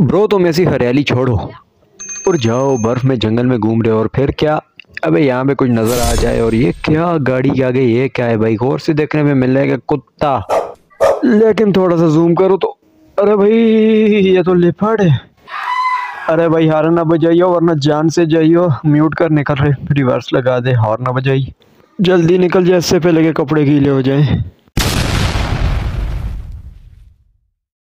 Bro, तुम ऐसी हरियाली छोड़ो और जाओ, बर्फ़ में, जंगल में घूम रहे हो और फिर क्या? अबे, यहाँ पे कुछ नज़र आ जाए और ये क्या गाड़ी के गई ये क्या है भाई? गौर से देखने में मिल जाएगा कुत्ता। लेकिन थोड़ा सा जूम करो तो अरे भाई, ये तो लिपड़ है। अरे भाई, हार ना बजाइयो, वरना जान से जाइयो। म्यूट कर निकल रहे रिवर्स लगा दे हॉर्न ना बजाई। जल्दी निकल जाए, इससे पहले के कपड़े गीले हो जाए।